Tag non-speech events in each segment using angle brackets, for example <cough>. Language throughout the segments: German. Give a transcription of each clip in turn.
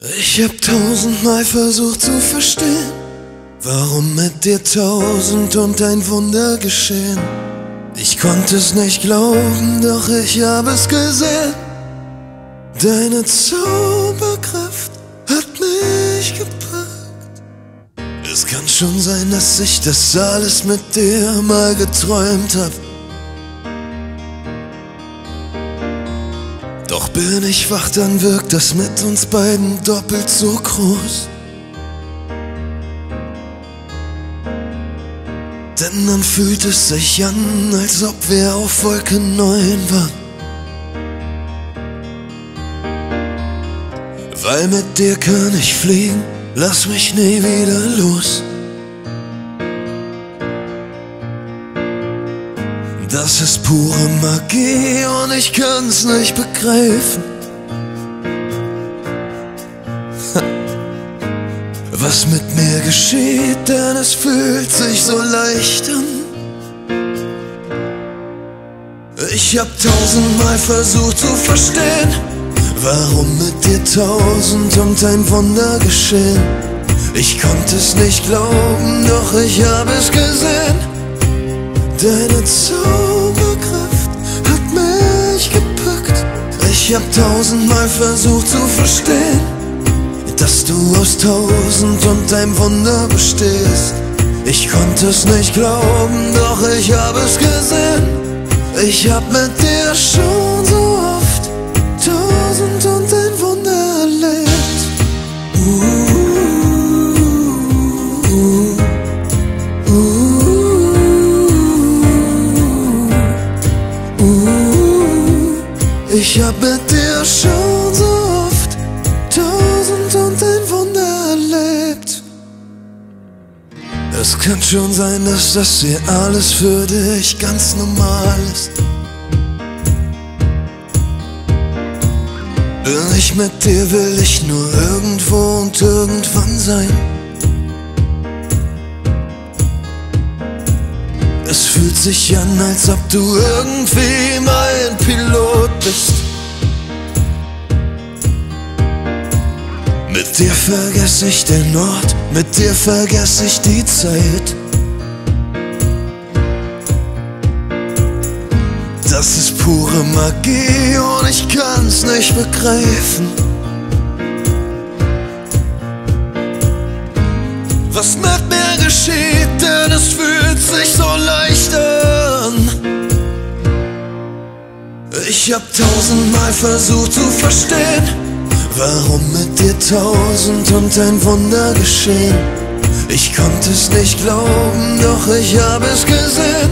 Ich hab tausendmal versucht zu verstehen, warum mit dir tausend und ein Wunder geschehen. Ich konnte es nicht glauben, doch ich hab es gesehen. Deine Zauberkraft hat mich gepackt. Es kann schon sein, dass ich das alles mit dir mal geträumt hab. Bin ich wach, dann wirkt das mit uns beiden doppelt so groß. Denn dann fühlt es sich an, als ob wir auf Wolke 9 waren. Weil mit dir kann ich fliegen, lass mich nie wieder los. Das ist pure Magie und ich kann's nicht begreifen. <laughs> Was mit mir geschieht, denn es fühlt sich so leicht an. Ich hab tausendmal versucht zu verstehen, warum mit dir tausend und ein Wunder geschehen. Ich konnte es nicht glauben, doch ich hab es gesehen. Deine Zauberkraft hat mich gepackt. Ich hab tausendmal versucht zu verstehen, dass du aus tausend und ein Wunder bestehst. Ich konnte es nicht glauben, doch ich hab es gesehen. Ich hab mit dir Ich hab mit dir schon so oft tausend und ein Wunder erlebt. Es kann schon sein, dass das hier alles für dich ganz normal ist. Bin ich mit dir, will ich nur irgendwo und irgendwann sein. Sich an, als ob du irgendwie mein Pilot bist. Mit dir vergesse ich den Ort, mit dir vergesse ich die Zeit. Das ist pure Magie und ich kann's nicht begreifen. Was mit mir geschieht, denn es fühlt sich so leicht an. Ich hab tausendmal versucht zu verstehen, warum mit dir tausend und ein Wunder geschehen. Ich konnte es nicht glauben, doch ich hab es gesehen.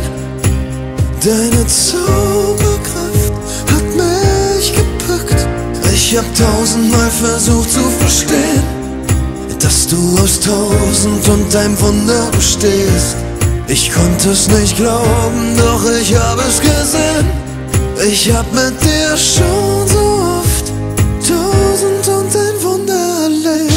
Deine Zauberkraft hat mich gepackt. Ich hab tausendmal versucht zu verstehen, dass du aus tausend und ein Wunder bestehst. Ich konnte es nicht glauben, doch ich hab es gesehen. Ich hab mit dir schon so oft tausend und ein Wunder erlebt.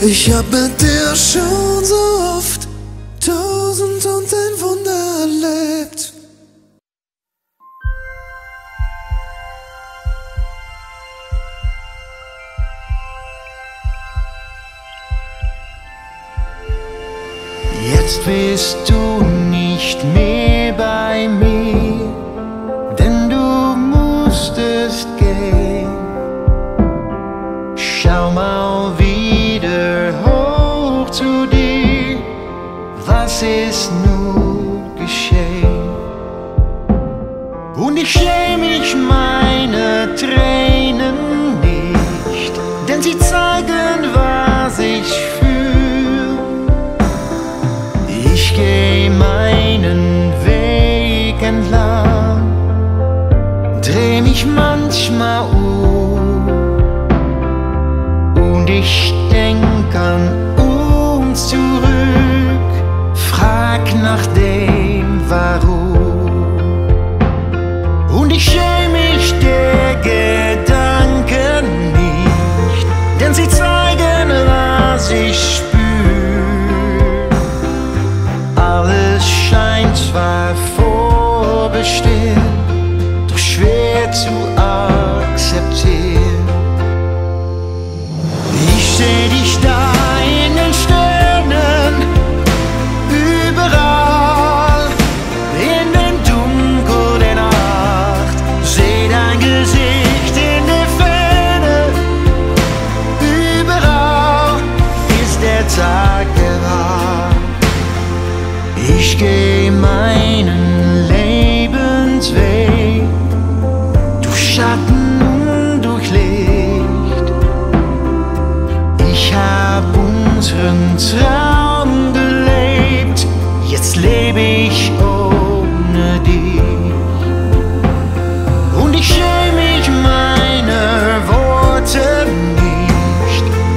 Ich hab mit dir schon so oft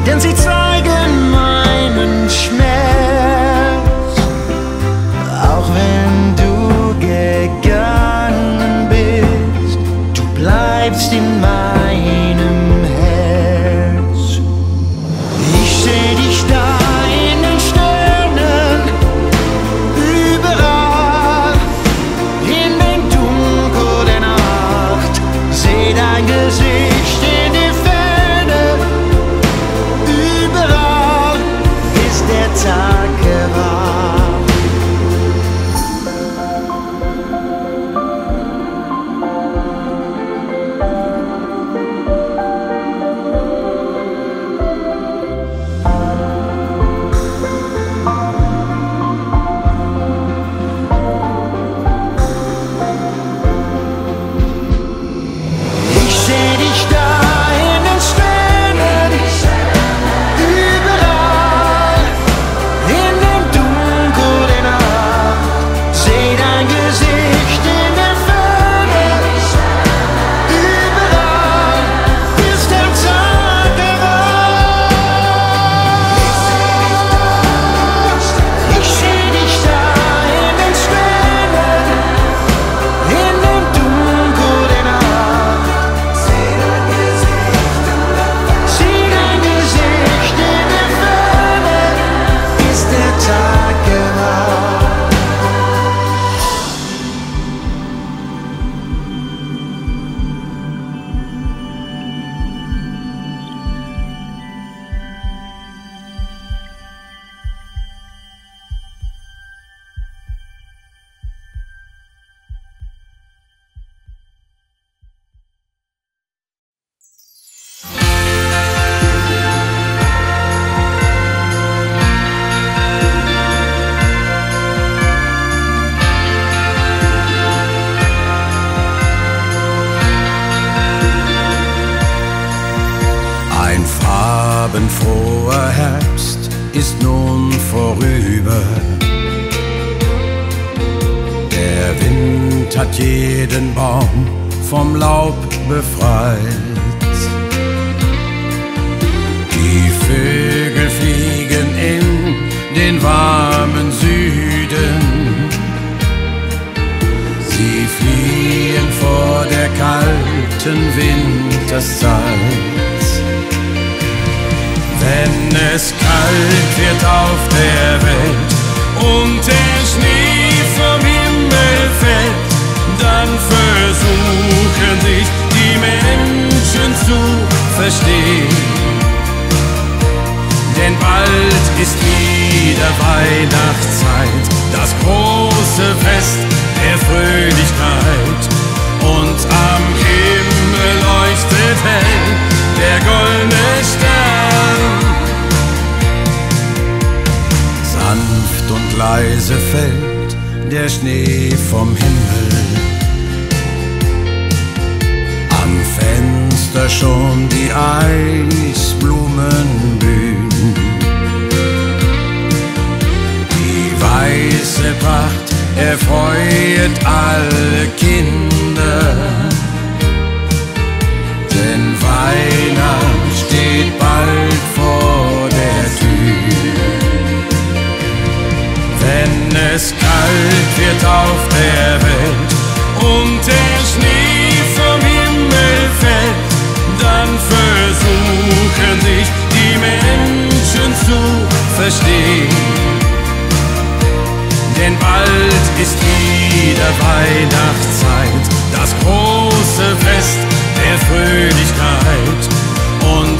Denn sie zeigt verstehen. Denn bald ist wieder Weihnachtszeit, das große Fest der Fröhlichkeit. Und am Himmel leuchtet hell der goldene Stern. Sanft und leise fällt der Schnee vom Himmel. Fenster schon die Eisblumen blühen. Die weiße Pracht erfreut alle Kinder. Denn Weihnacht steht bald vor der Tür. Wenn es kalt wird auf der Welt und der Schnee zu verstehen. Denn bald ist wieder Weihnachtszeit, das große Fest der Fröhlichkeit. Und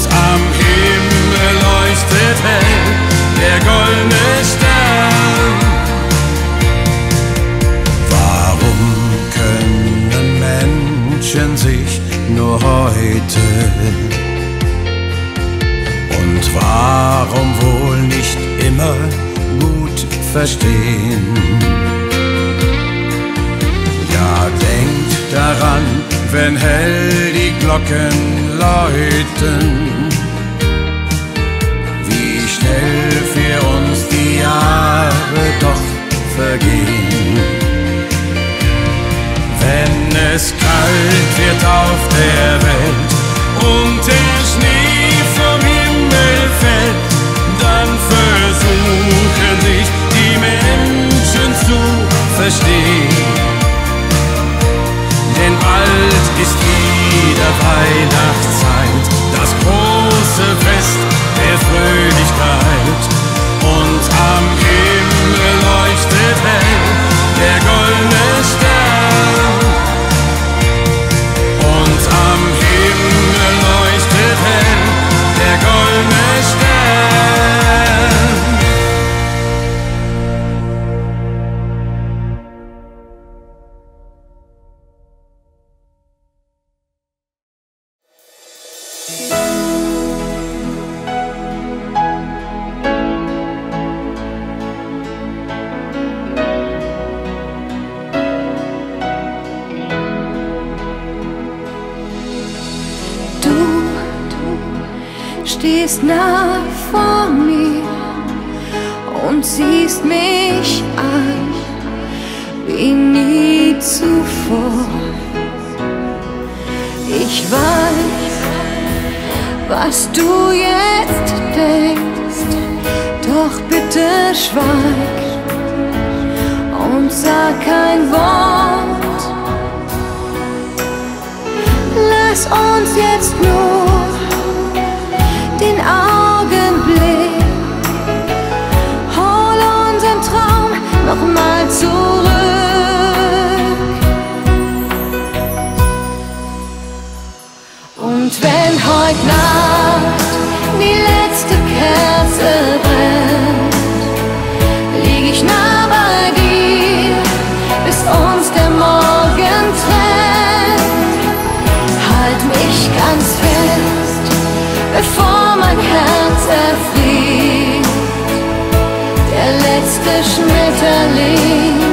warum wohl nicht immer gut verstehen? Ja, denkt daran, wenn hell die Glocken läuten, wie schnell für uns die Jahre doch vergehen. Wenn es kalt wird auf der Welt und der Schnee wieder stehst nah vor mir und siehst mich an wie nie zuvor. Ich weiß, was du jetzt denkst, doch bitte schweig und sag kein Wort. Lass uns jetzt nur den Augenblick, hol unseren Traum nochmal zurück. Und wenn heute Nacht die letzte Kerze Schmetterling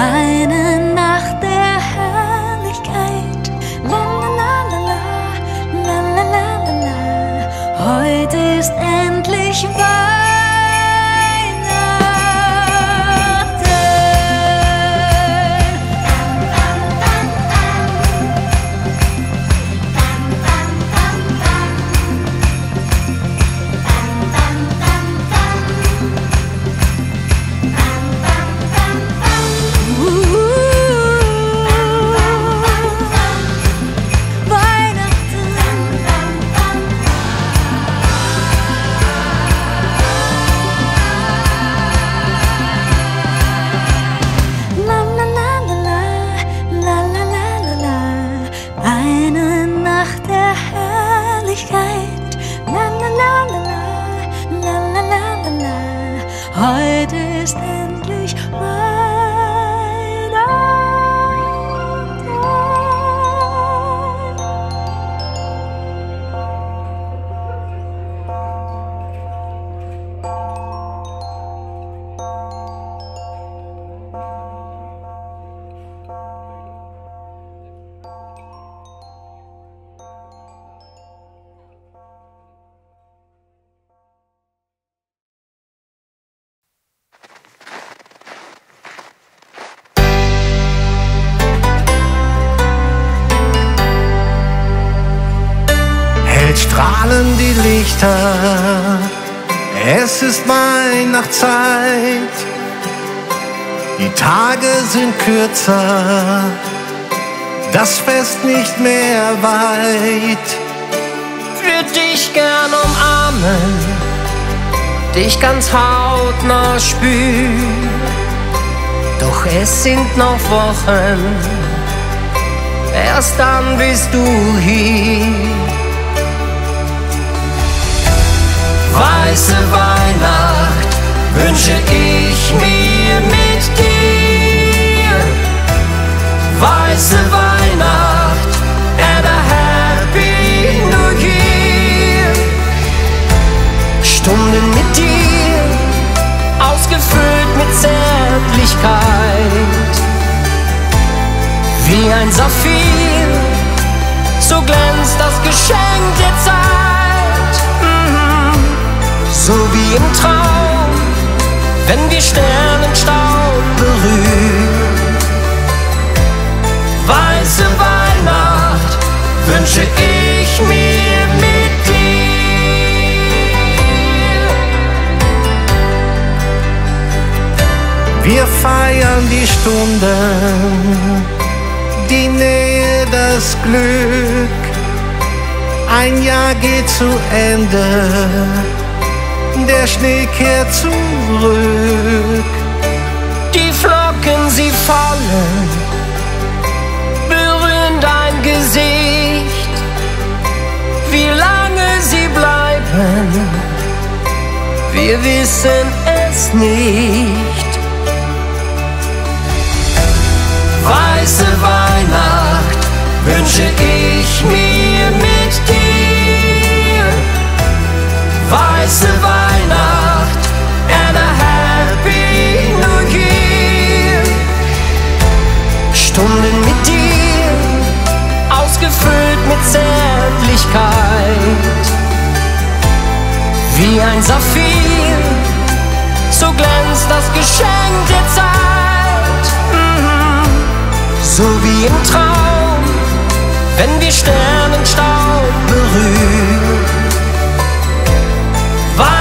I Weihnachtszeit. Die Tage sind kürzer, das Fest nicht mehr weit. Würd dich gern umarmen, dich ganz hautnah spüren. Doch es sind noch Wochen, erst dann bist du hier. Weiße Weihnacht wünsche ich mir mit dir. Weiße Weihnacht and a happy new year. Stunden mit dir, ausgefüllt mit Zärtlichkeit. Wie ein Saphir, so glänzt das Geschenk der Zeit. Mhm. So wie im Traum, wenn wir Sternenstaub berühren. Weiße Weihnacht wünsche ich mir mit dir. Wir feiern die Stunden, die Nähe, das Glück. Ein Jahr geht zu Ende, der Schnee kehrt zurück. Die Flocken, sie fallen, berühren dein Gesicht. Wie lange sie bleiben, wir wissen es nicht. Weiße Weihnacht wünsche ich mir mit dir. Weiße Weihnacht Stunden mit dir, ausgefüllt mit Zärtlichkeit. Wie ein Saphir, so glänzt das Geschenk der Zeit. Mhm. So wie im Traum, wenn wir Sternenstaub berühren.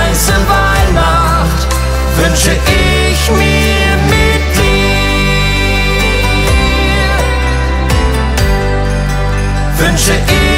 Weiße Weihnacht wünsche ich mir mit dir. Wünsche ich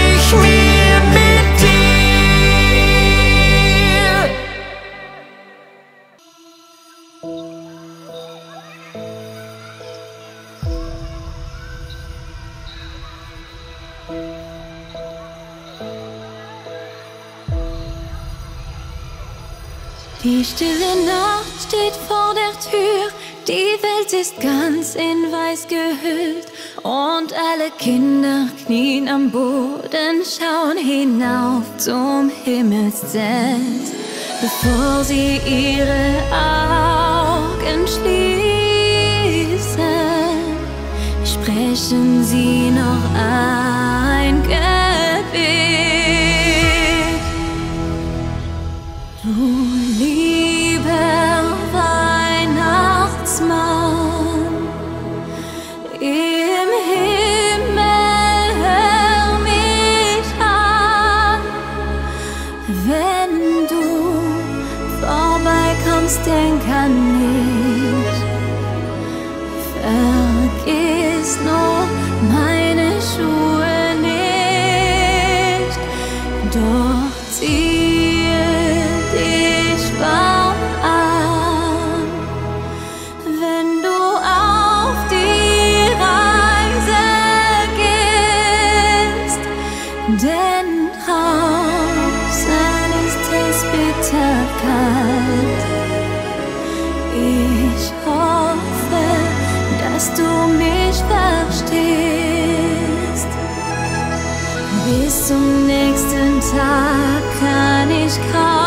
Die stille Nacht steht vor der Tür, die Welt ist ganz in Weiß gehüllt. Und alle Kinder knien am Boden, schauen hinauf zum Himmelszelt, bevor sie ihre Augen schließen, sprechen sie noch ein Gebet. Bitterkalt. Ich hoffe, dass du mich verstehst. Bis zum nächsten Tag kann ich kaum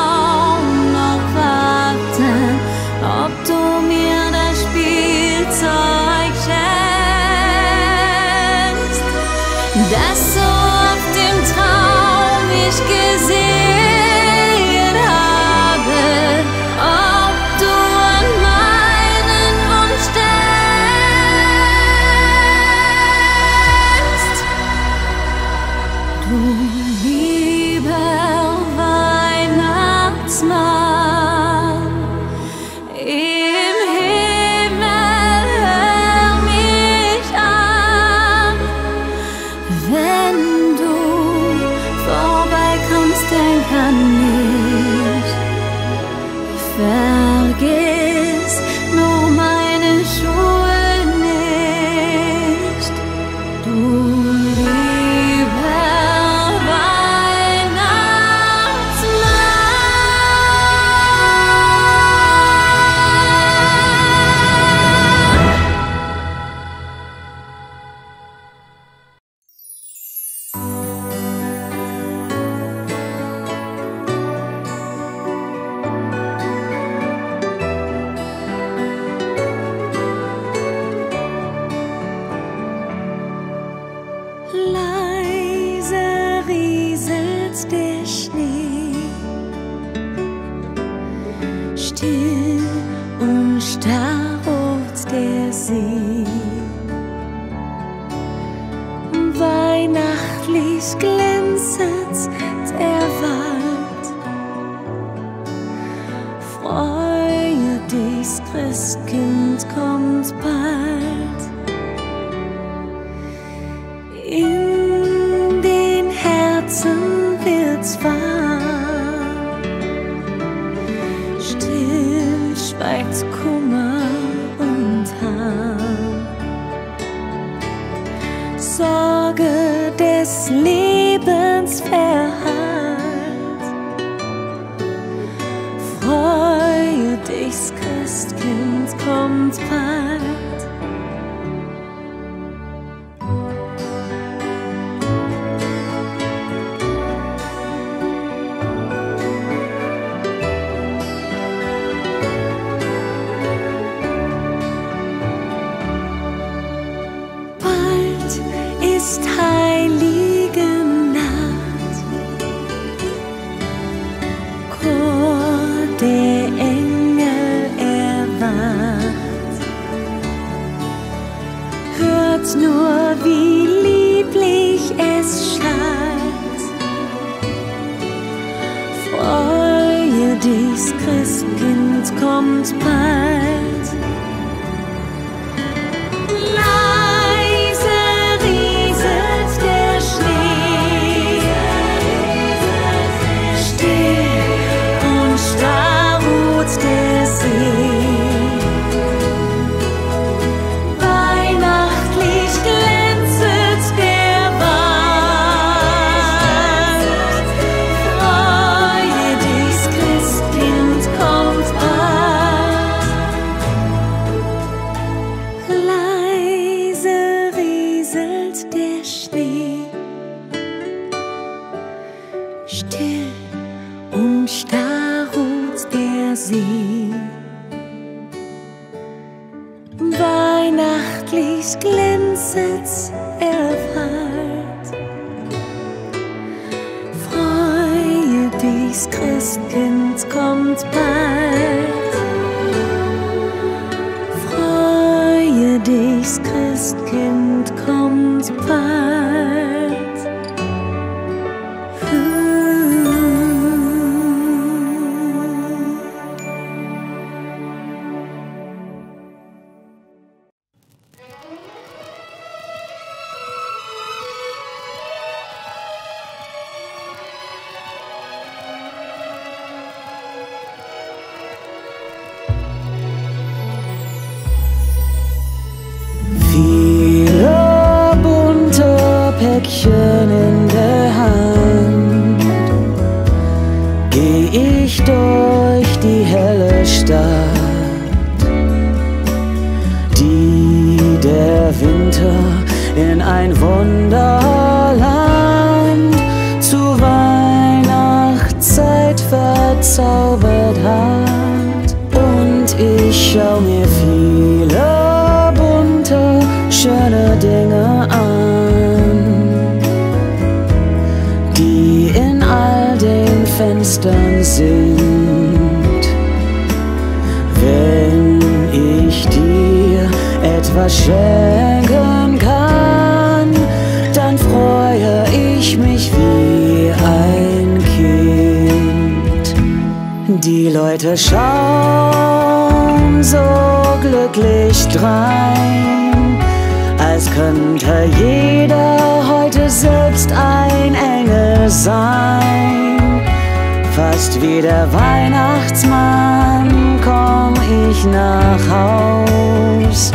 erst wie der Weihnachtsmann komm ich nach Haus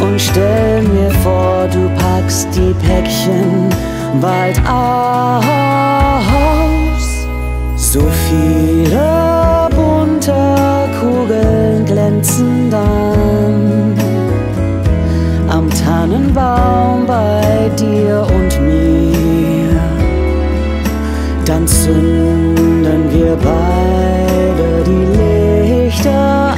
und stell mir vor, du packst die Päckchen bald aus. So viele bunte Kugeln glänzen dann am Tannenbaum bei dir und mir. Dann zünden können wir beide die Lichter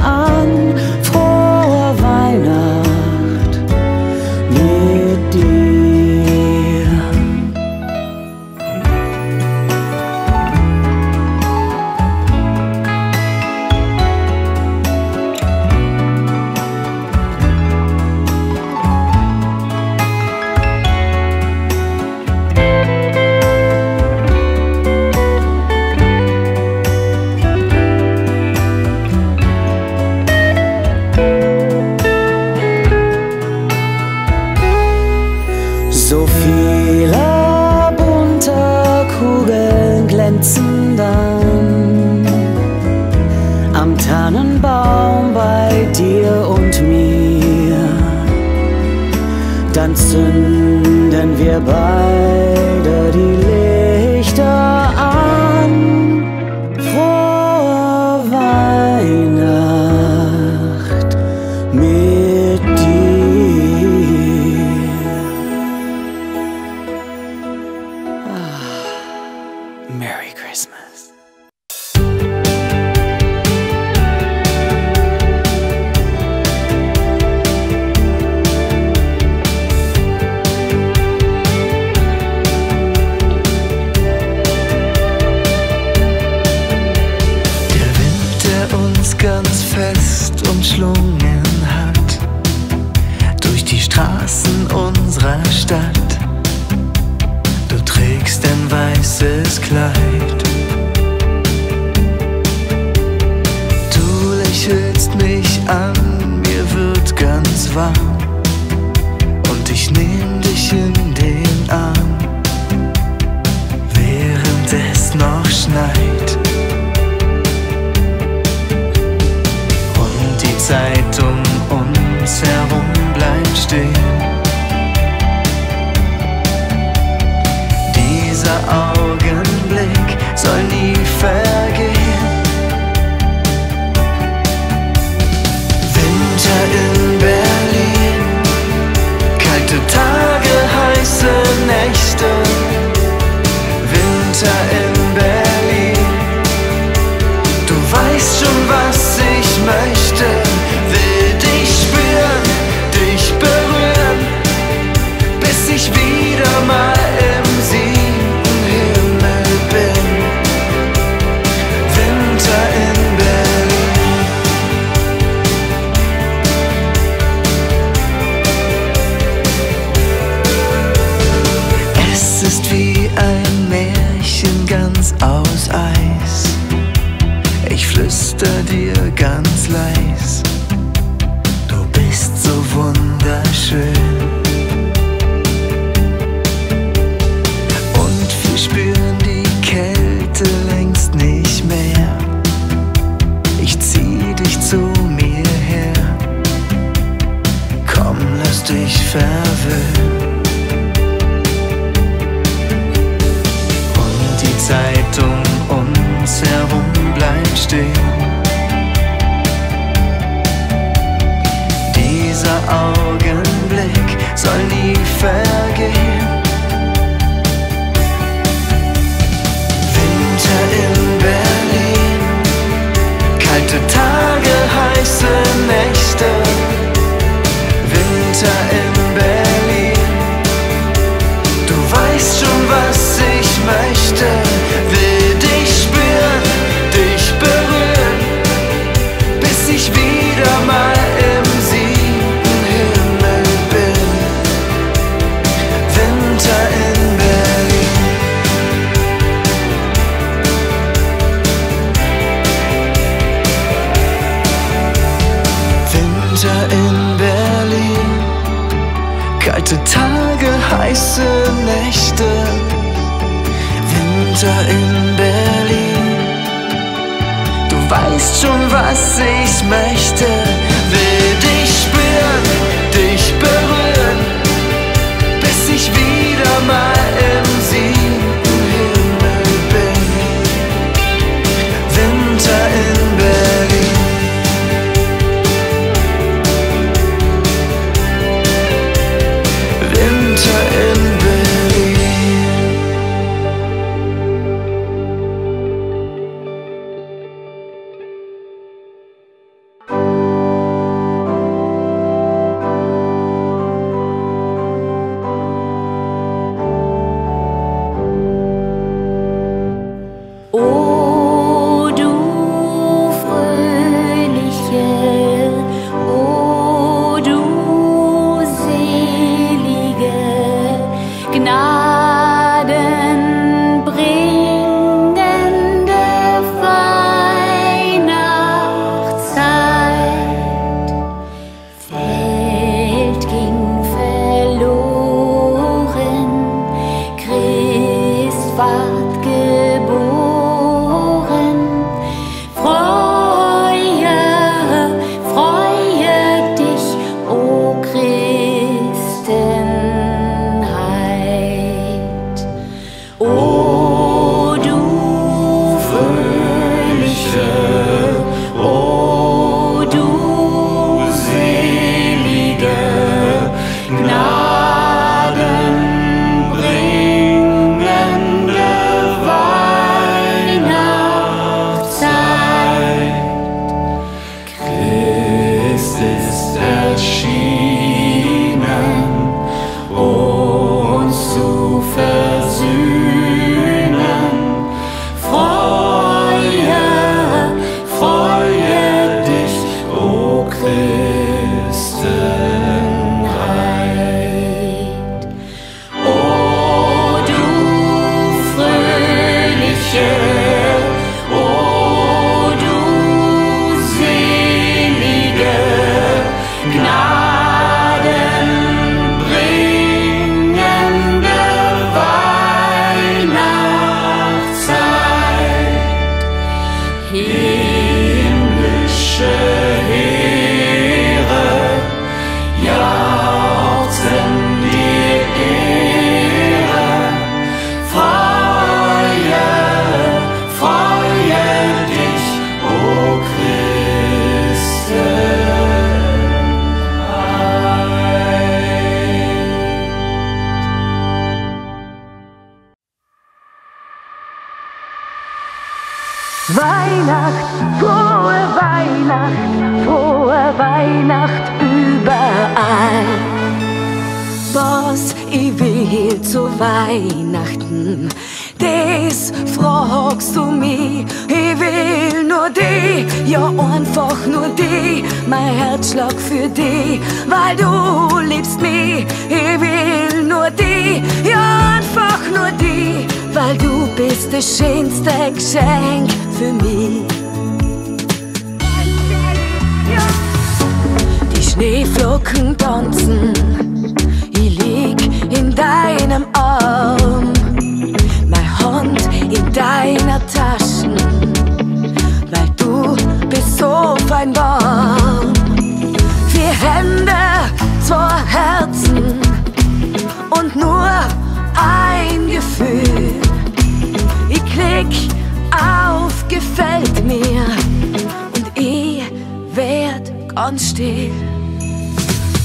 werd ganz still.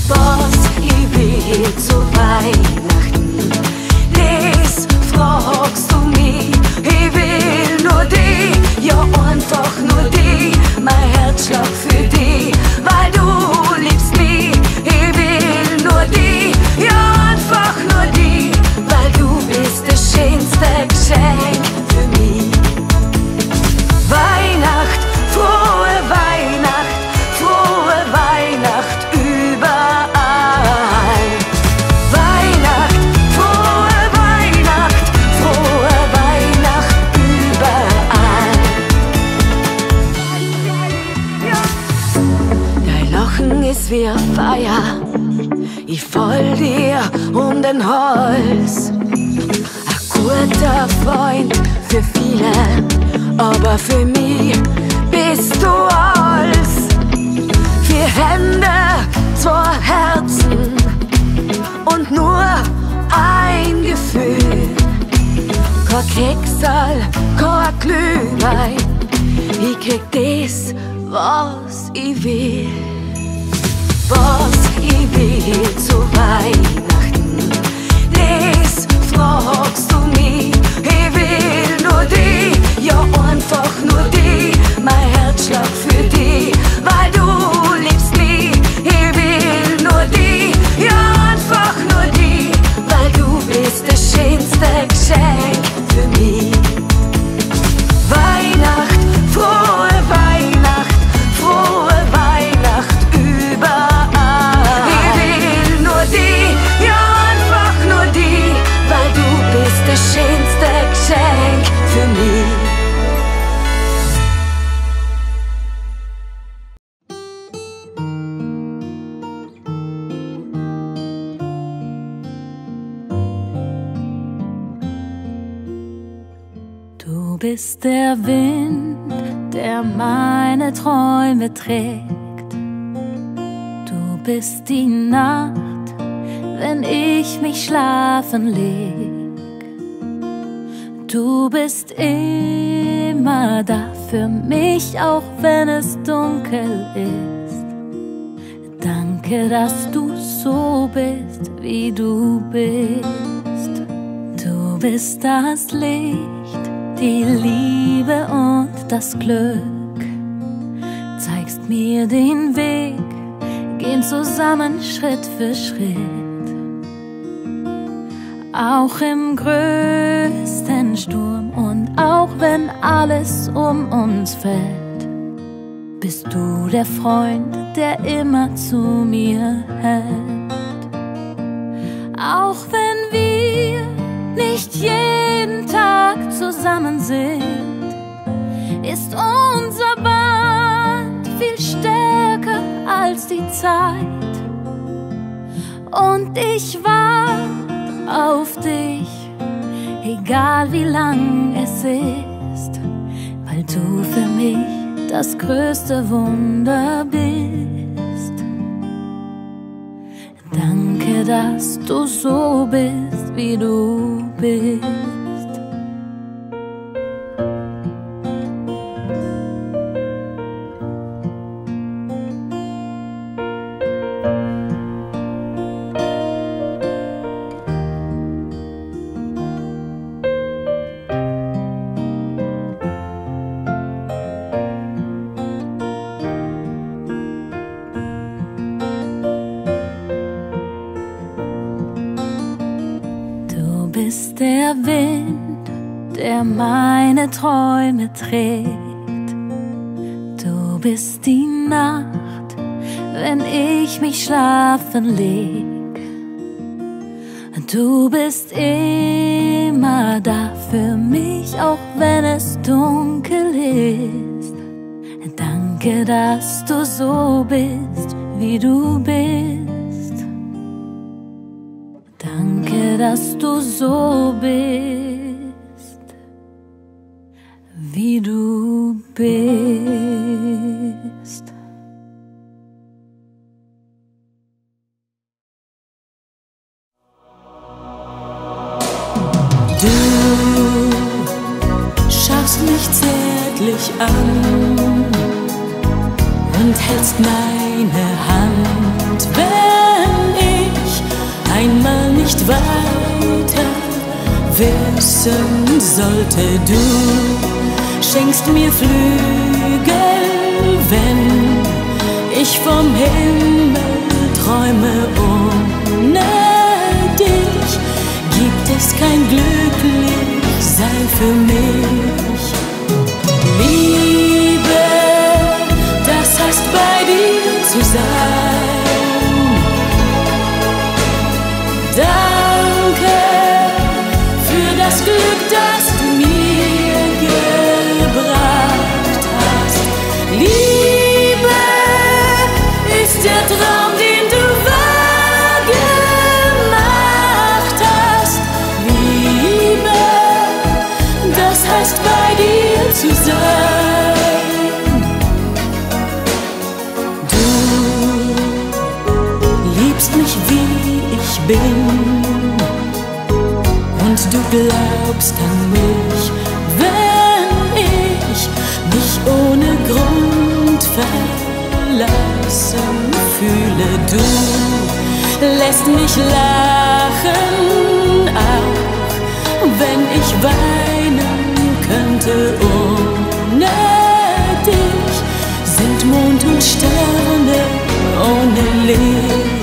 Was ich will zu Weihnachten, das fragst du mich. Ich will nur die, ja einfach nur die, mein Herzschlag für die, weil du Hals. Ein guter Freund für viele, aber für mich bist du alles. Vier Hände, zwei Herzen und nur ein Gefühl. Kein Keksal, kein Glühwein, ich krieg das, was ich will. Was ich will zu Weihnachten, Ich will nur die, ja einfach nur die, mein Herzschlag für bist der Wind, der meine Träume trägt. Du bist die Nacht, wenn ich mich schlafen leg. Du bist immer da für mich, auch wenn es dunkel ist. Danke, dass du so bist, wie du bist. Du bist das Licht, die Liebe und das Glück. Zeigst mir den Weg, gehen zusammen Schritt für Schritt. Auch im größten Sturm und auch wenn alles um uns fällt, bist du der Freund, der immer zu mir hält. Auch wenn wir nicht jeden Tag zusammen sind, ist unser Band viel stärker als die Zeit. Und ich warte auf dich, egal wie lang es ist, weil du für mich das größte Wunder bist. Danke, dass du so bist, wie du bist. Du bist immer da für mich, auch wenn es dunkel ist. Danke, dass du so bist, wie du bist. lässt mich lachen, auch wenn ich weinen könnte ohne dich. Sind Mond und Sterne ohne Licht.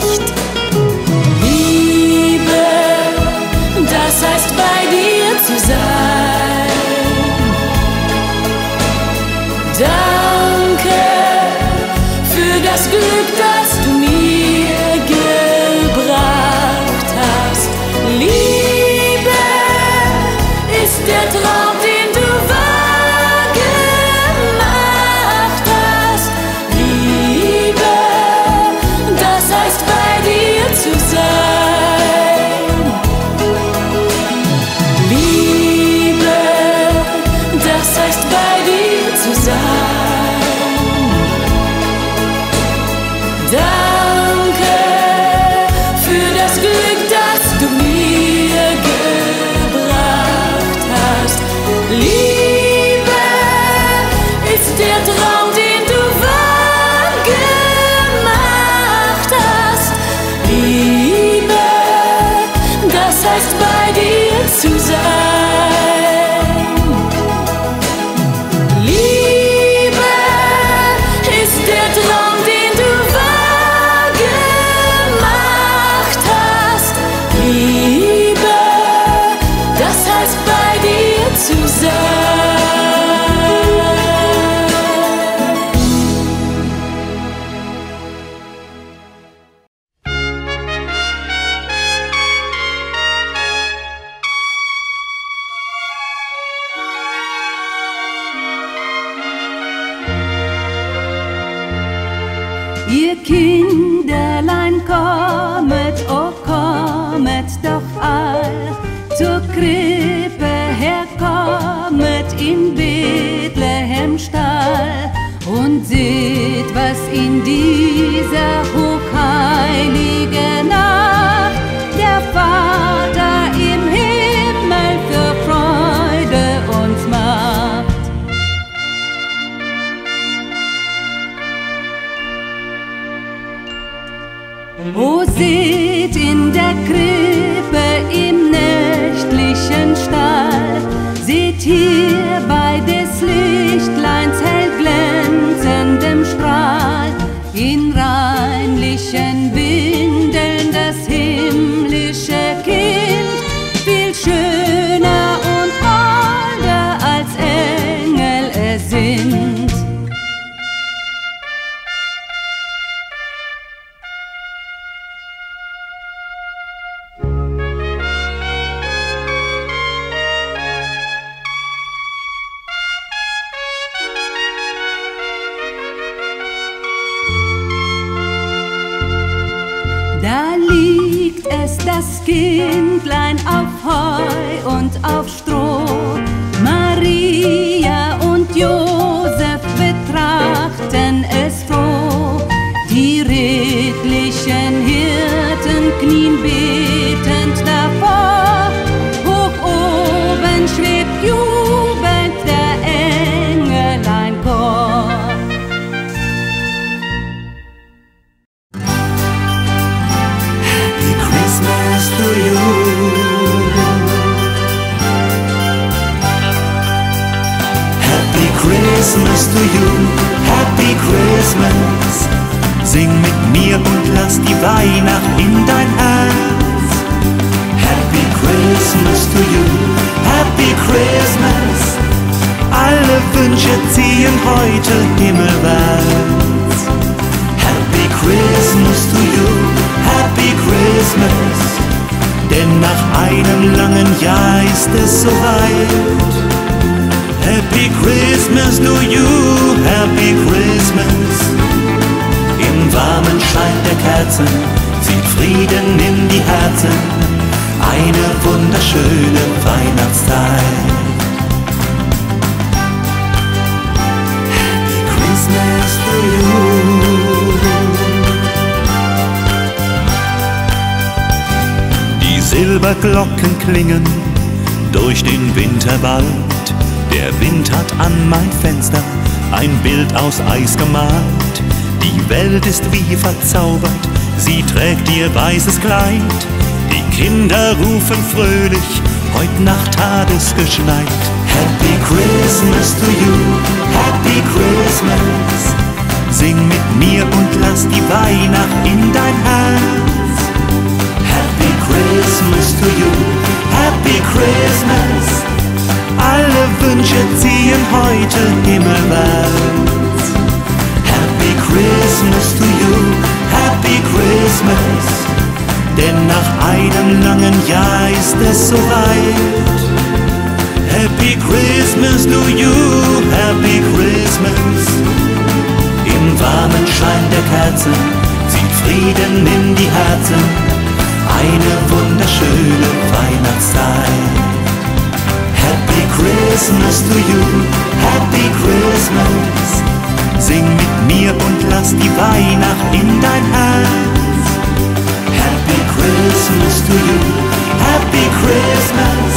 Wo seht in der Krippe im nächtlichen Stall, seht hier bei des Lichtleins. Heute himmelwärts. Happy Christmas to you, Happy Christmas. Denn nach einem langen Jahr ist es soweit. Happy Christmas to you, Happy Christmas. Im warmen Schein der Kerzen zieht Frieden in die Herzen. Eine wunderschöne Weihnachtszeit. Happy Christmas to you, Happy Christmas. Sing mit mir und lass die Weihnacht in dein Herz. Happy Christmas to you, Happy Christmas.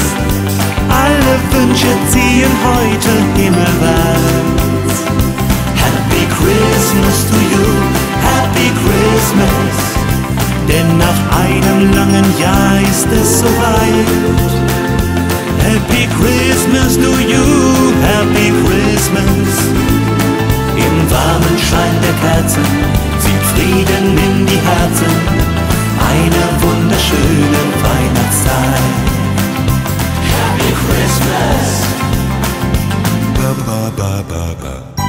Alle Wünsche ziehen heute himmelwärts. Happy Christmas to you, Happy Christmas. Denn nach einem langen Jahr ist es soweit. Happy Christmas to you, Happy Christmas. Im warmen Schein der Kerzen zieht Frieden in die Herzen. Eine wunderschöne Weihnachtszeit. Happy Christmas. Ba, ba, ba.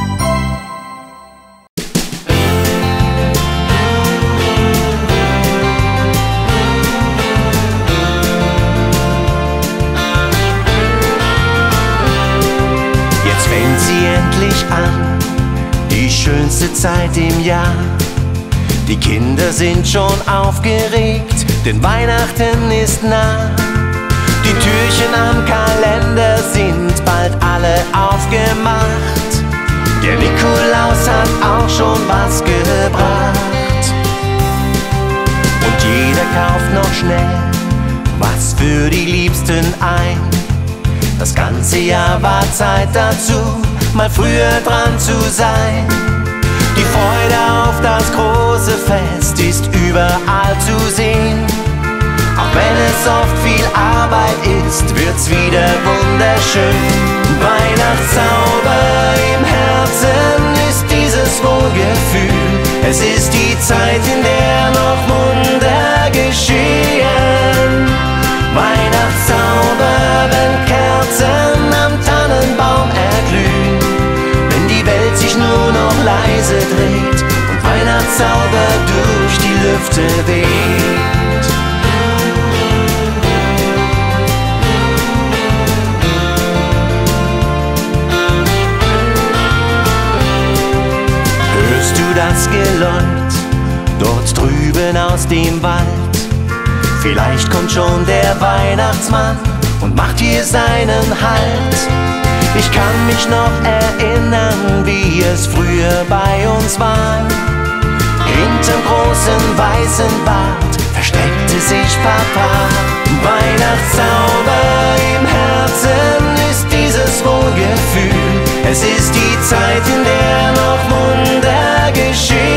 Schönste Zeit im Jahr. Die Kinder sind schon aufgeregt, denn Weihnachten ist nah. Die Türchen am Kalender sind bald alle aufgemacht. Der Nikolaus hat auch schon was gebracht. Und jeder kauft noch schnell was für die Liebsten ein. Das ganze Jahr war Zeit dazu, mal früher dran zu sein. Freude auf das große Fest ist überall zu sehen. Auch wenn es oft viel Arbeit ist, wird's wieder wunderschön. Weihnachtszauber im Herzen ist dieses Wohlgefühl. Es ist die Zeit, in der noch Wunder geschehen. Weihnachtszauber, wenn leise dreht und Weihnachtszauber durch die Lüfte weht. Hörst du das Geläut dort drüben aus dem Wald? Vielleicht kommt schon der Weihnachtsmann und macht hier seinen Halt. Ich kann mich noch erinnern, wie es früher bei uns war. Hinterm großen weißen Bart versteckte sich Papa. Weihnachtszauber im Herzen ist dieses Wohlgefühl. Es ist die Zeit, in der noch Wunder geschehen.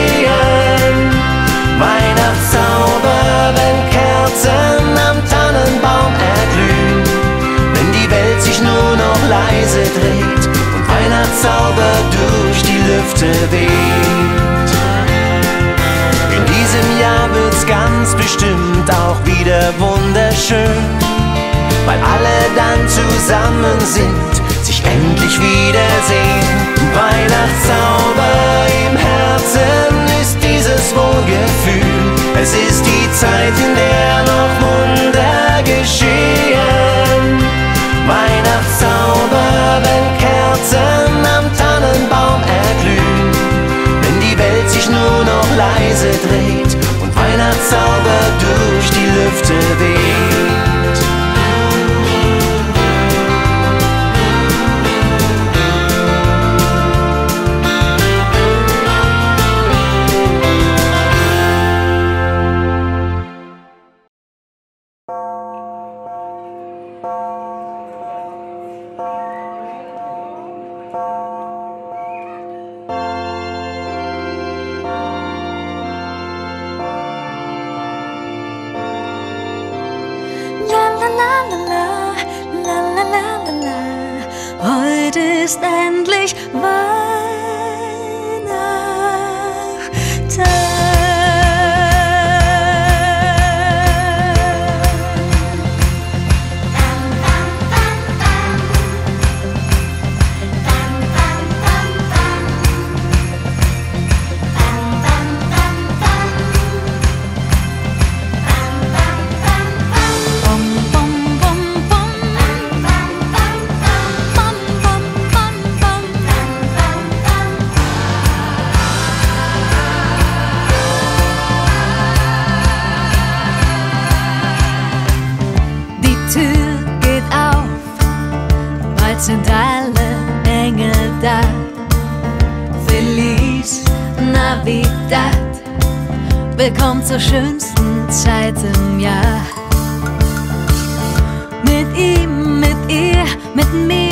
Leise dreht und Weihnachtszauber durch die Lüfte weht. In diesem Jahr wird's ganz bestimmt auch wieder wunderschön, weil alle dann zusammen sind, sich endlich wiedersehen. Weihnachtszauber im Herzen ist dieses Wohlgefühl. Es ist die Zeit, in der noch Wunder leise dreht und Weihnachtszauber durch die Lüfte weht. Willkommen zur schönsten Zeit im Jahr. Mit ihm, mit ihr, mit mir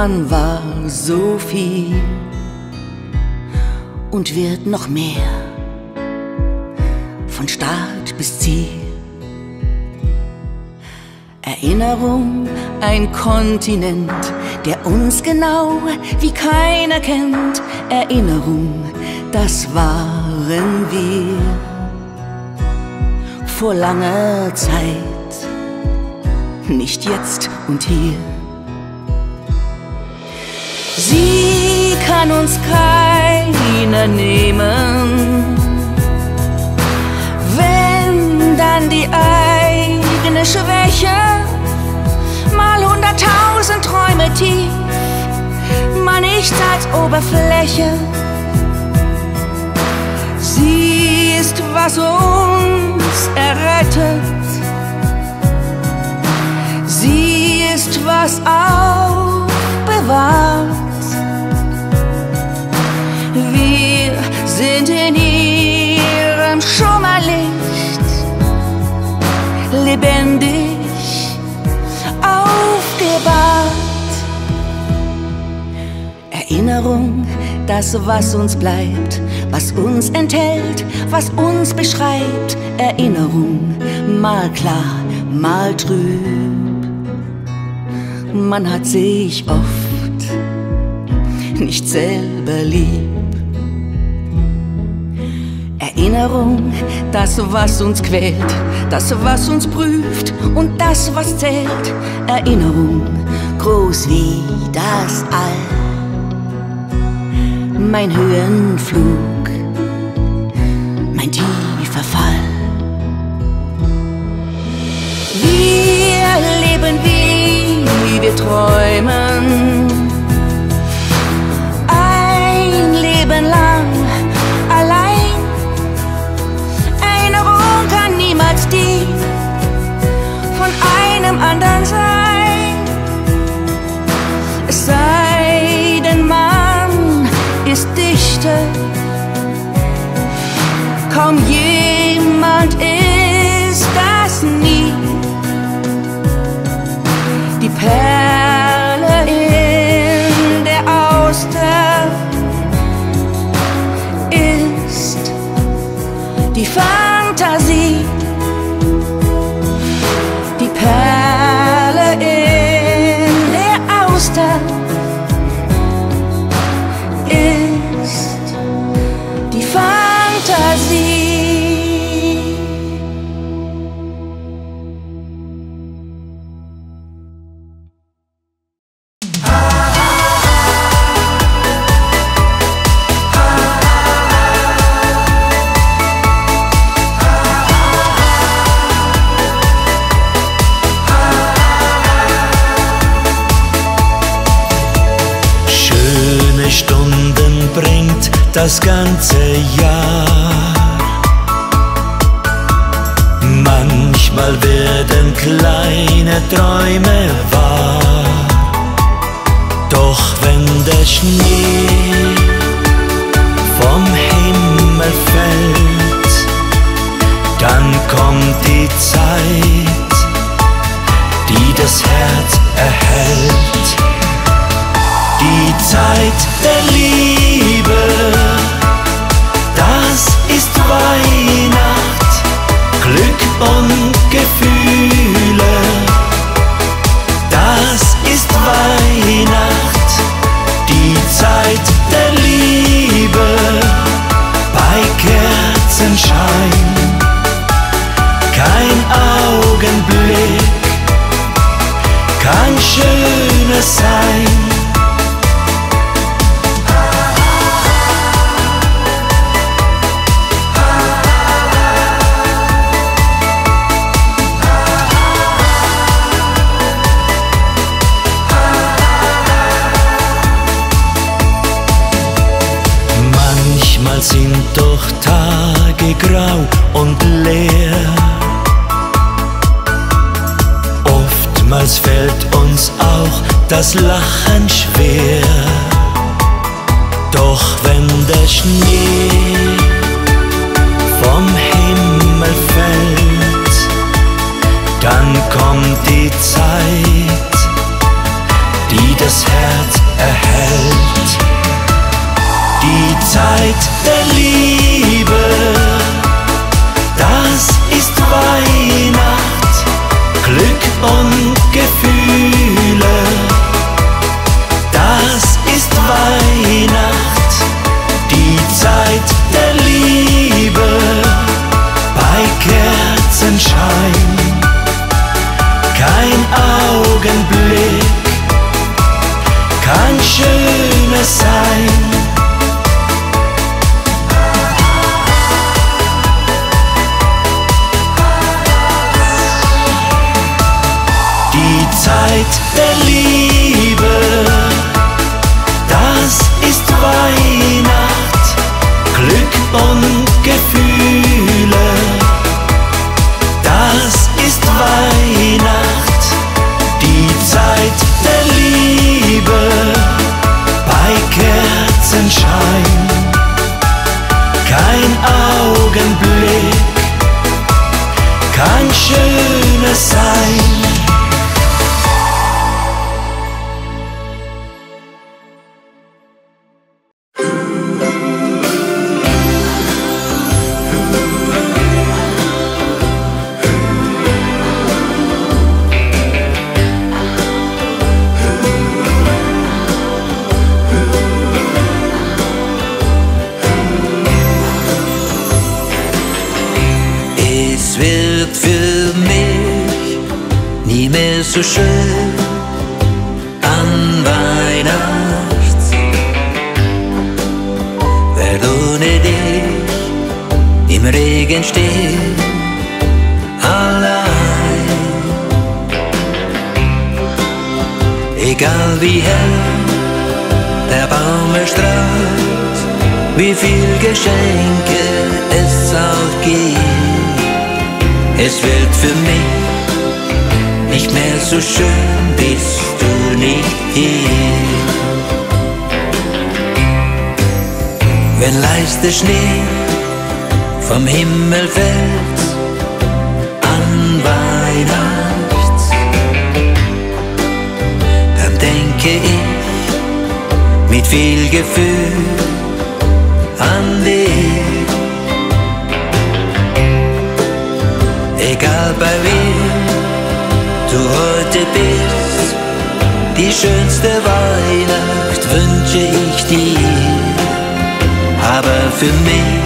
man war so viel und wird noch mehr von Start bis Ziel. Erinnerung, ein Kontinent, der uns genau wie keiner kennt. Erinnerung, das waren wir vor langer Zeit, nicht jetzt und hier. Sie kann uns keiner nehmen, wenn dann die eigene Schwäche mal hunderttausend Träume tief, mal nichts als Oberfläche. Sie ist, was uns errettet. Sie ist, was aufbewahrt. Das, was uns bleibt, was uns enthält, was uns beschreibt. Erinnerung, mal klar, mal trüb. Man hat sich oft nicht selber lieb. Erinnerung, das, was uns quält, das, was uns prüft und das, was zählt. Erinnerung, groß wie das All mein Höhenflug, mein tiefer Fall. Wir leben wie wir träumen. Ein Leben lang allein. Erinnerung kann niemals die von einem anderen sein. Dichter. Kaum jemand ist das nie. Die Perle das ganze Jahr. Manchmal werden kleine Träume wahr. Doch wenn der Schnee vom Himmel fällt, dann kommt die Zeit, die das Herz erhält. Die Zeit der Liebe, Weihnacht, Glück und Gefühle, das ist Weihnacht, die Zeit der Liebe, bei Kerzenschein, kein Augenblick kann schöner sein. tas l-axħar egal wie hell der Baum erstrahlt, wie viel Geschenke es auch gibt. Es wird für mich nicht mehr so schön, bist du nicht hier. Wenn leichter Schnee vom Himmel fällt, denke ich mit viel Gefühl an dich. Egal bei wem du heute bist, die schönste Weihnacht wünsche ich dir. Aber für mich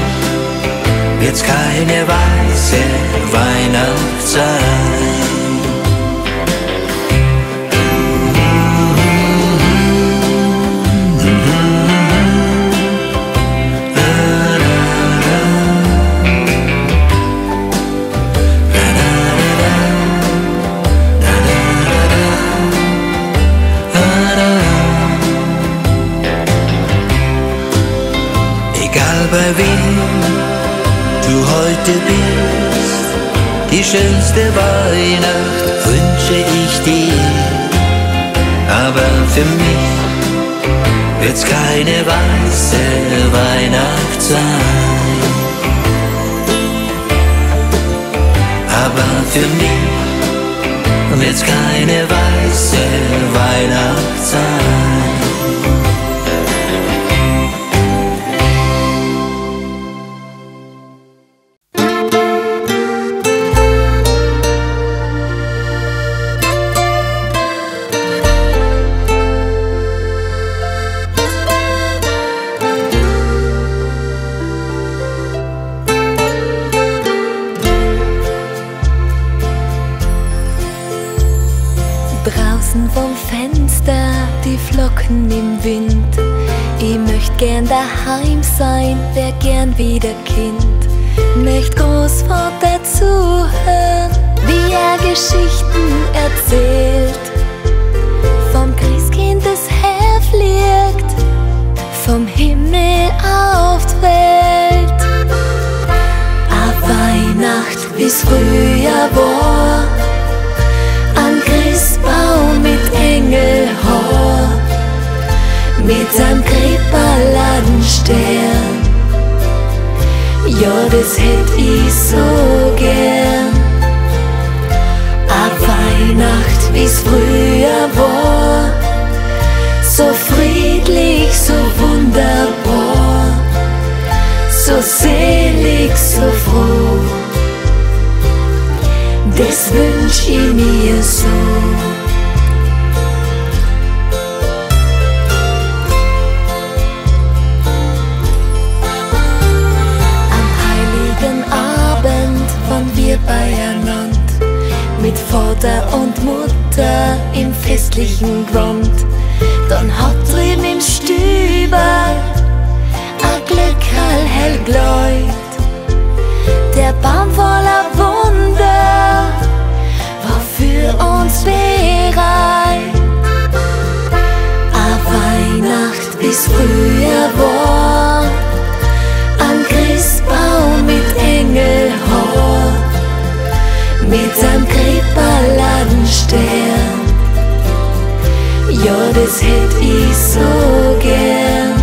wird's keine weiße Weihnacht sein. Schönste Weihnacht wünsche ich dir. Aber für mich wird's keine weiße Weihnacht sein. Aber für mich wird's keine weiße Weihnacht sein. Wär gern wieder Am heiligen Abend waren wir beieinander, mit Vater und Mutter im festlichen Gewand. Dann hat drüben im Stüber ein Glöckerl hell gläut, der Baum früher war, an Christbaum mit Engelhor, mit einem Krippaladenstern. Ja, das hätt ich so gern.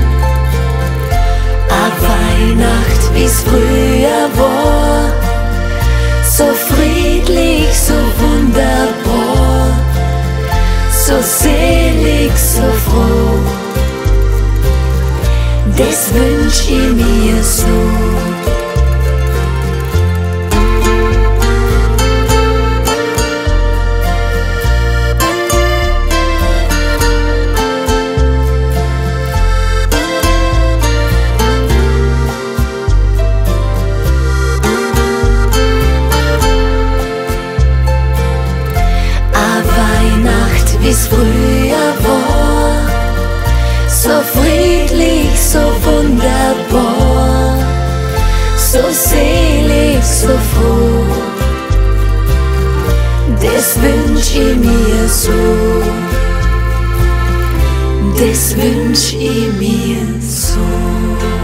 A Weihnacht, wie's früher war, so friedlich, so wunderbar, so selig, so froh. Das wünsch ich mir so. A Weihnacht, wie's früher war, so friedlich, so wunderbar, so selig, so froh. Das wünsch ich mir so, das wünsch ich mir so.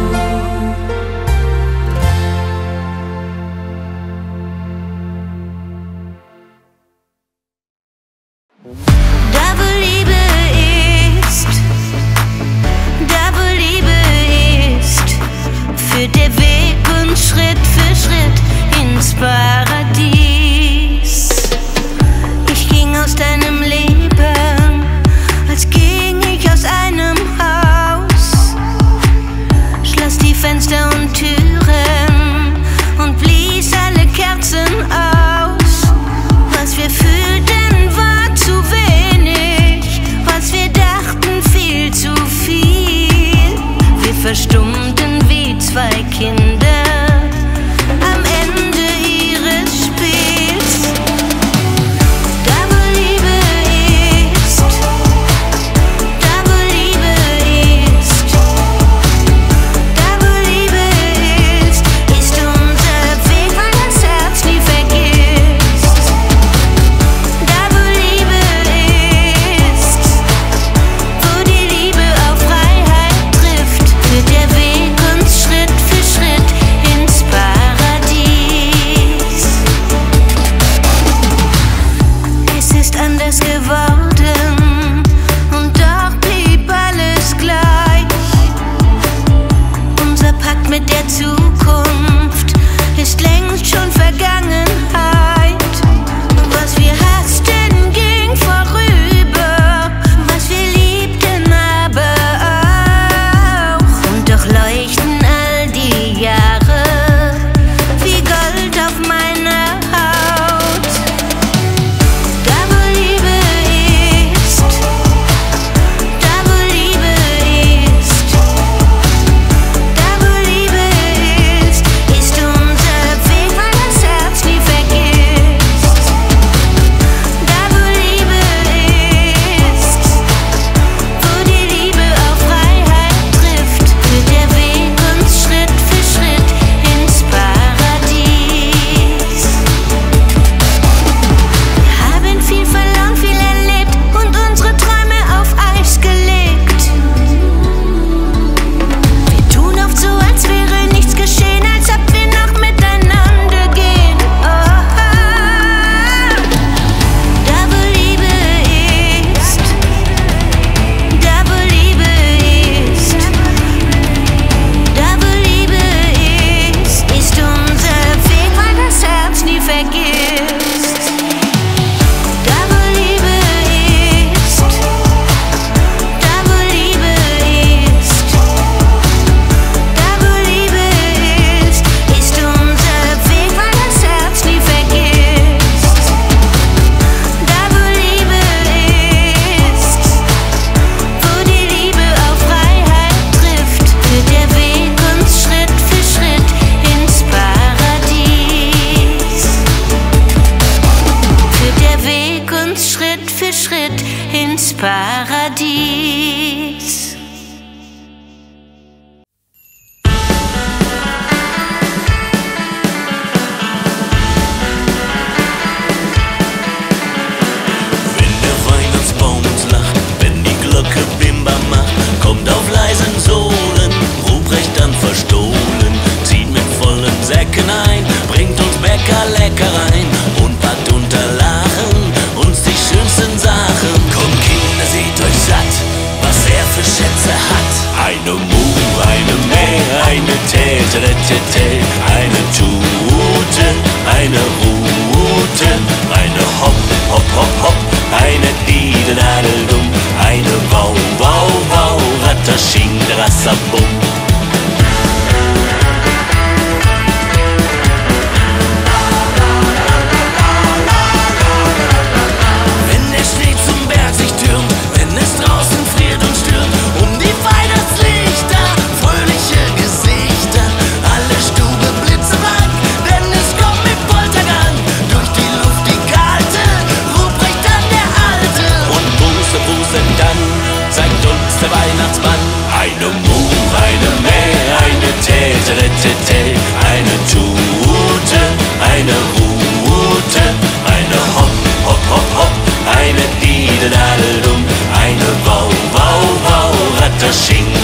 Säcken ein, bringt uns Bäcker lecker rein und packt unter Lachen uns die schönsten Sachen. Komm Kinder, seht euch satt, was er für Schätze hat. Eine Mu, eine Mäh, eine Tät, Rettete, eine Tute, eine Rute, eine Hopp, Hopp, Hopp, Hopp, eine Diedenadel dumm, eine Wau, Wau, Wau, Rattasching, Rassabum.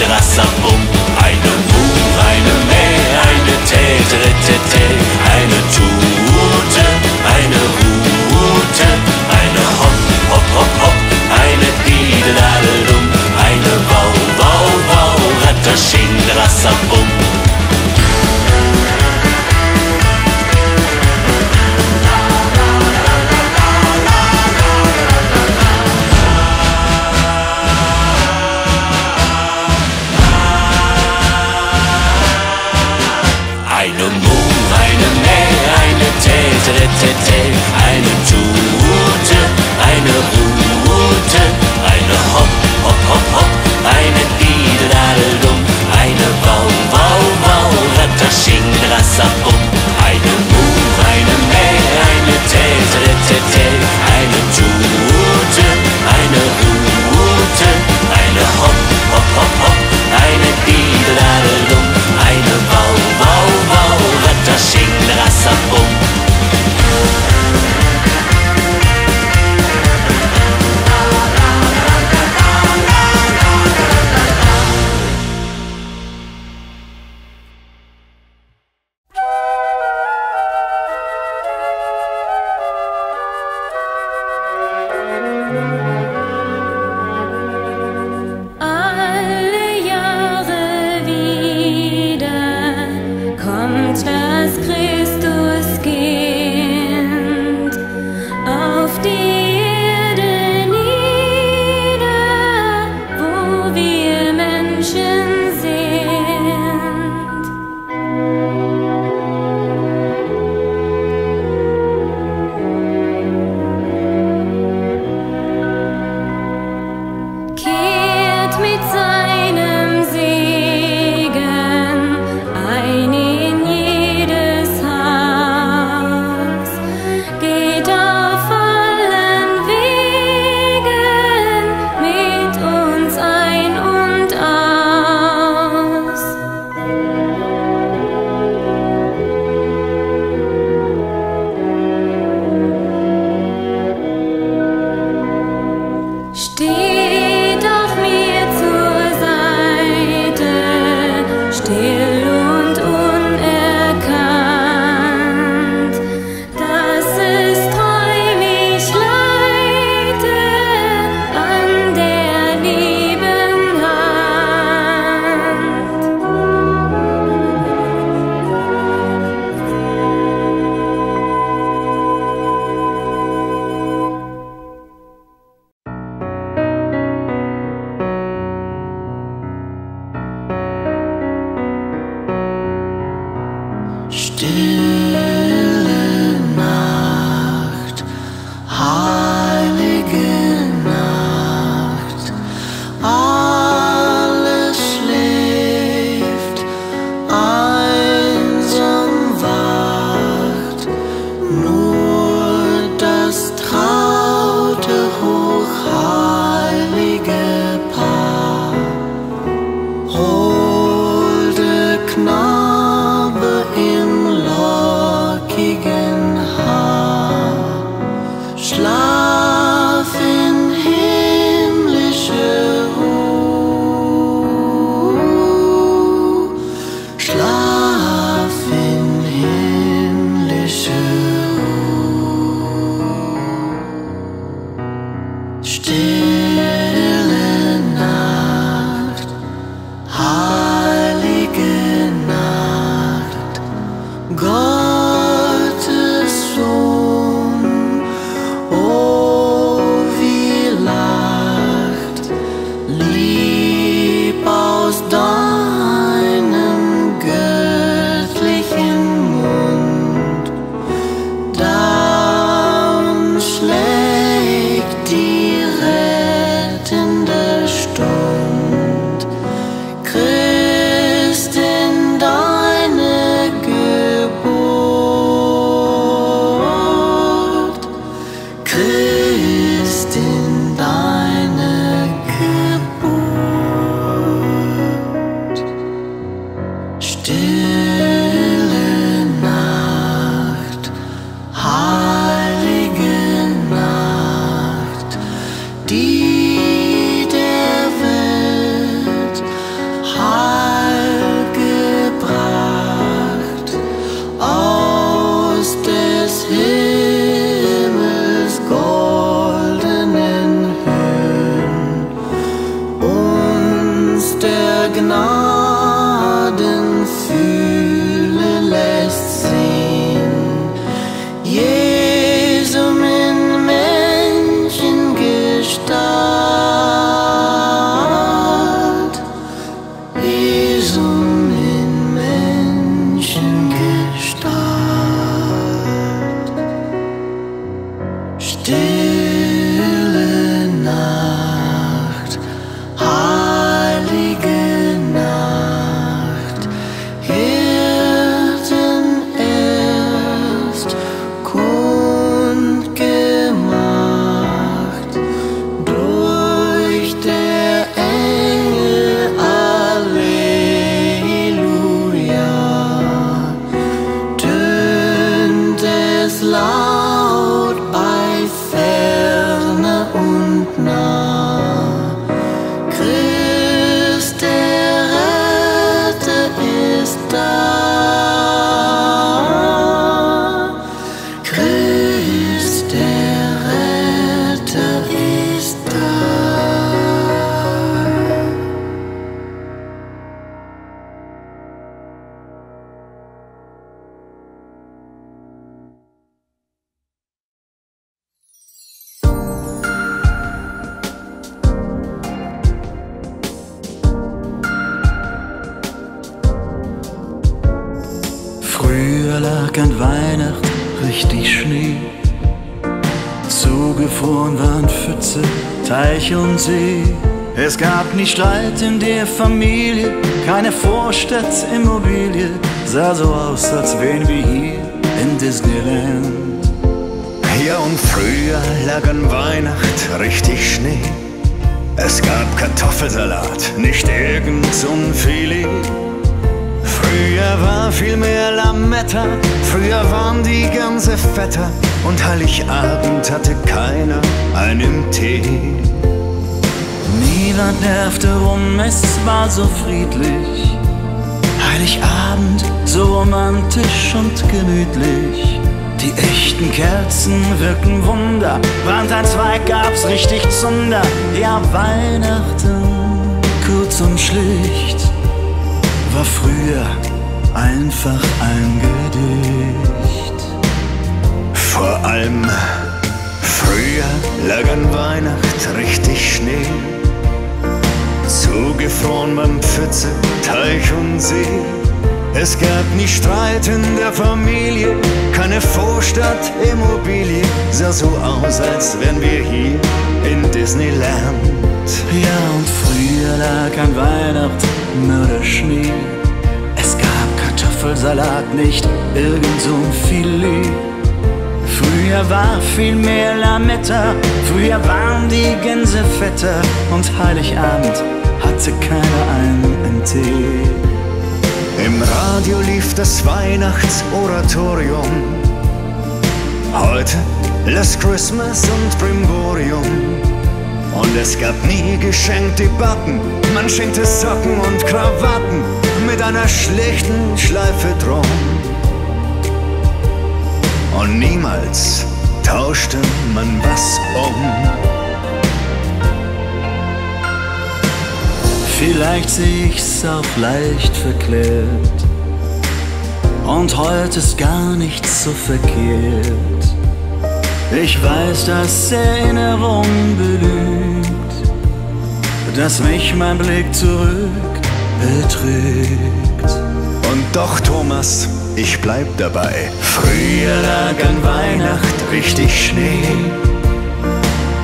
Tät, Rassabum. Eine Mu, eine Mä, eine Tät, Rittetä, eine Tute, eine Rute, eine Hopp, Hopp, Hopp, Hopp, eine Didelalum, eine Wau, Wau, Wau, Rattasching, Rassabum. Eine Tute, eine Rute, eine Hopp, Hopp, Hopp, Hopp, eine Didel, Eine Wau, Wau, Wau, Rattasching, Rassabum. Vorstadtimmobilie. Sah so aus, als wären wir hier in Disneyland. Ja, und früher lag an Weihnacht richtig Schnee. Es gab Kartoffelsalat, nicht irgend so ein Filet. Früher war viel mehr Lametta, früher waren die ganze fetter und Heiligabend hatte keiner einen Tee. Niemand nervte rum, es war so friedlich. Gemütlich. Die echten Kerzen wirken Wunder, Brand ein Zweig gab's richtig Zunder. Ja, Weihnachten, kurz und schlicht, war früher einfach ein Gedicht. Vor allem früher lag an Weihnacht richtig Schnee. Zugefroren beim Pfütze, Teich und See. Es gab nie Streit in der Familie, keine Vorstadtimmobilie. Sah so aus, als wären wir hier in Disneyland. Ja, und früher lag an Weihnacht nur der Schnee. Es gab Kartoffelsalat, nicht irgend so ein Filet. Früher war viel mehr Lametta, früher waren die Gänse fetter und Heiligabend hatte keiner einen Tee. Im Radio lief das Weihnachtsoratorium. Heute Last Christmas und Brimborium. Und es gab nie Geschenkdebatten, man schenkte Socken und Krawatten mit einer schlichten Schleife drum. Und niemals tauschte man was um. Vielleicht sehe ich's auch leicht verklärt. Und heute ist gar nichts so verkehrt. Ich weiß, dass Erinnerung belügt, dass mich mein Blick zurück betrügt. Und doch, Thomas, ich bleib dabei. Früher lag an Weihnacht richtig Schnee.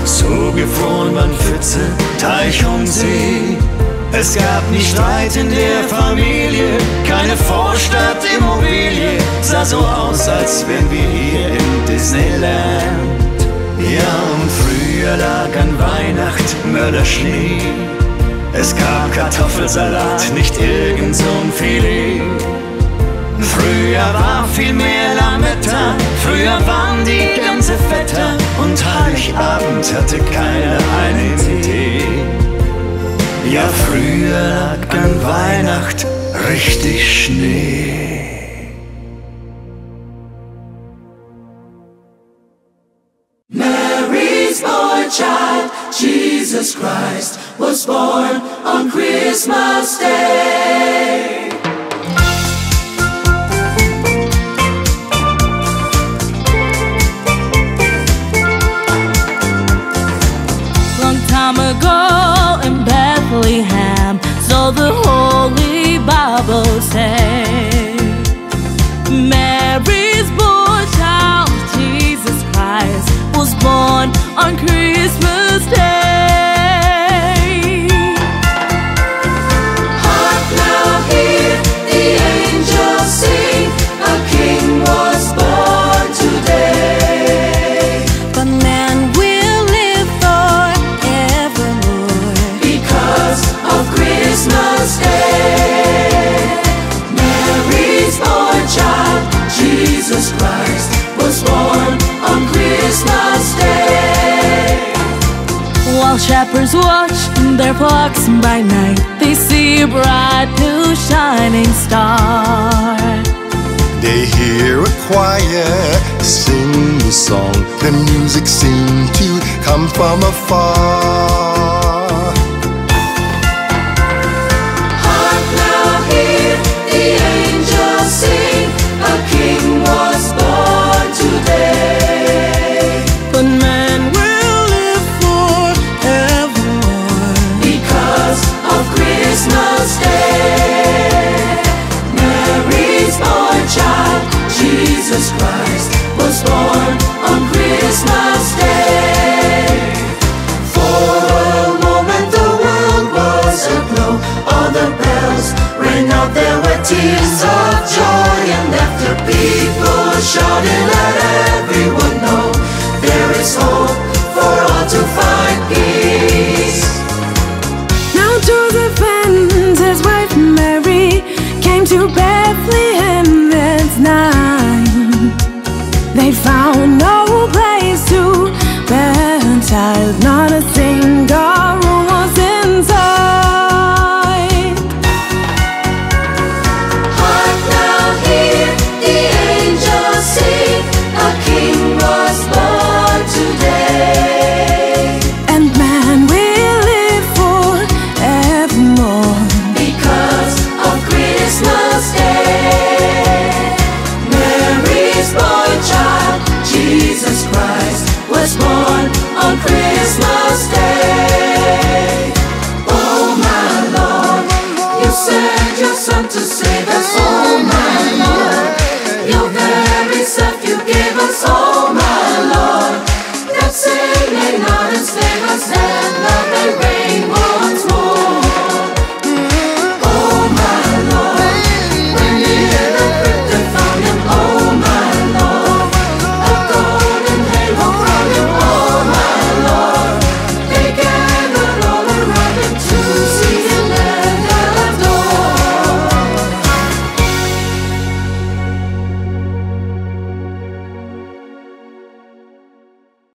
Zugefroren waren Pfütze, Teich und See. Es gab nie Streit in der Familie, keine Vorstadtimmobilie. Sah so aus, als wären wir hier in Disneyland. Ja, und früher lag an Weihnacht Mörderschnee. Es gab Kartoffelsalat, nicht irgend so ein Filet. Früher war viel mehr Lametta, früher waren die ganze fetter und Heiligabend hatte keiner einen Tee. Ja, früher lag an Weihnacht richtig Schnee. Mary's boy child, Jesus Christ, was born on Christmas Day. The Holy Bible say. Mary's boy child, Jesus Christ, was born on Christmas Day. Shining star. They hear a choir sing the song. The music seemed to come from afar. tears of joy and laughter. People shouting, let everyone know there is hope.